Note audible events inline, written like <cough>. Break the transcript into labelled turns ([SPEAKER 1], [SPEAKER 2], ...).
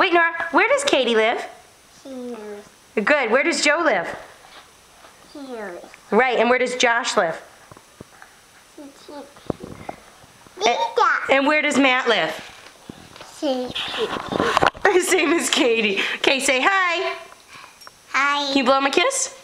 [SPEAKER 1] Wait, Norah, where does Katie live?
[SPEAKER 2] Here.
[SPEAKER 1] Good. Where does Joe live?
[SPEAKER 2] Here.
[SPEAKER 1] Right. And where does Josh live?
[SPEAKER 2] Here.
[SPEAKER 1] And where does Matt live?
[SPEAKER 2] See. <laughs>
[SPEAKER 1] Same as Katie. Okay, say hi.
[SPEAKER 2] Hi.
[SPEAKER 1] Can you blow him a kiss?